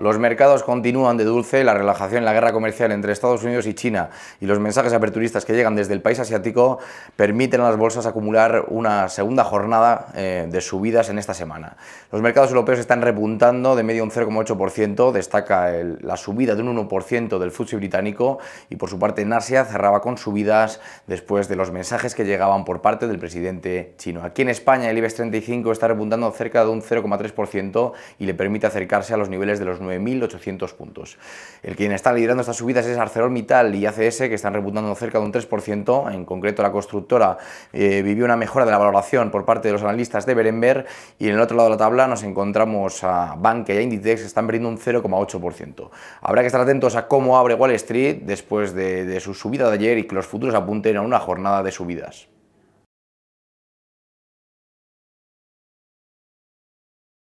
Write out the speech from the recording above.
Los mercados continúan de dulce, la relajación en la guerra comercial entre Estados Unidos y China y los mensajes aperturistas que llegan desde el país asiático permiten a las bolsas acumular una segunda jornada eh, de subidas en esta semana. Los mercados europeos están repuntando de medio un 0,8%, destaca la subida de un 1% del FTSE británico y por su parte en Asia cerraba con subidas después de los mensajes que llegaban por parte del presidente chino. Aquí en España el IBEX 35 está repuntando cerca de un 0,3% y le permite acercarse a los niveles de los 9.800 puntos. El quien está liderando estas subidas es ArcelorMittal y ACS que están repuntando cerca de un 3%, en concreto la constructora eh, vivió una mejora de la valoración por parte de los analistas de Berenberg y en el otro lado de la tabla nos encontramos a Banque y a Inditex que están perdiendo un 0,8%. Habrá que estar atentos a cómo abre Wall Street después de, de su subida de ayer y que los futuros apunten a una jornada de subidas.